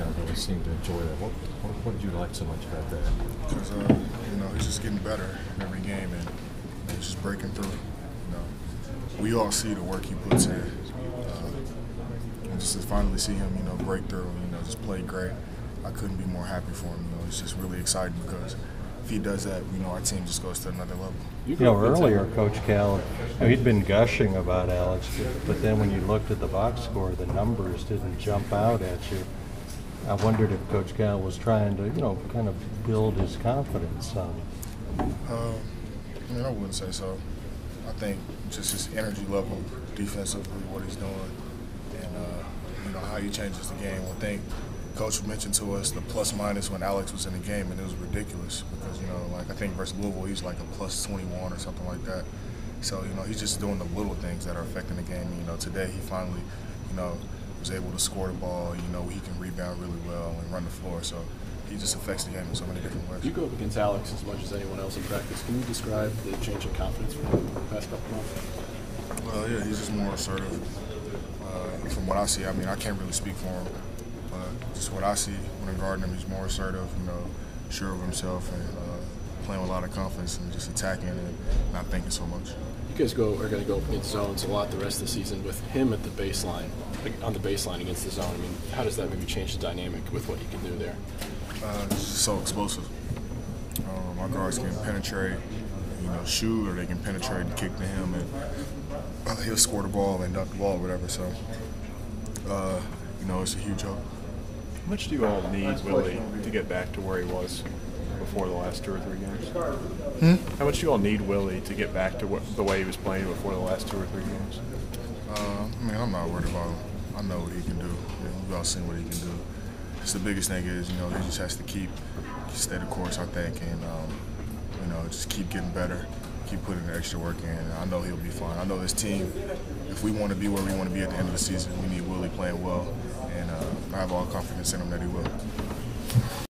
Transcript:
Cal really seemed to enjoy that. What, what, what did you like so much about that? Because, uh, you know, he's just getting better every game and you know, he's just breaking through. You know, we all see the work he puts in. Uh, and just to finally see him, you know, break through, you know, just play great. I couldn't be more happy for him. You know, it's just really exciting because if he does that, you know, our team just goes to another level. You know, earlier, Coach Cal, you know, he'd been gushing about Alex, but then when you looked at the box score, the numbers didn't jump out at you. I wondered if Coach Cal was trying to, you know, kind of build his confidence. Um, Uh, I mean, I wouldn't say so. I think just his energy level defensively, what he's doing, and uh, you know how he changes the game. One thing Coach mentioned to us the plus minus when Alex was in the game, and it was ridiculous because you know, like I think versus Louisville, he's like a plus 21 or something like that. So you know, he's just doing the little things that are affecting the game. You know, today he finally, you know, was able to score the ball. You know, he can rebound really well and run the floor. So he just affects the game in so many different ways. You go up against Alex as much as anyone else in practice. Can you describe the change in confidence from him the past couple months? Well, yeah, he's just more assertive. Uh, from what I see, I mean, I can't really speak for him, but just what I see when I'm guarding him, he's more assertive, you know, sure of himself and uh, playing with a lot of confidence and just attacking and not thinking so much. You guys go are going to go up against zones a lot the rest of the season with him at the baseline, like on the baseline against the zone. I mean, how does that maybe change the dynamic with what he can do there? Uh, it's just so explosive. Um, our guards can penetrate, you know, shoot, or they can penetrate and kick to him, and uh, he'll score the ball and dunk the ball, or whatever. So, uh, you know, it's a huge help. How much do you all need Willie to get back to where he was before the last two or three games? Hmm? How much do you all need Willie to get back to what, the way he was playing before the last two or three games? Uh, I mean, I'm not worried about him. I know what he can do. You know, we've all seen what he can do. It's the biggest thing is, you know, he just has to keep stay the course, I think, and um, you know, just keep getting better, keep putting the extra work in. I know he'll be fine. I know this team. If we want to be where we want to be at the end of the season, we need Willie playing well, and uh, I have all confidence in him that he will.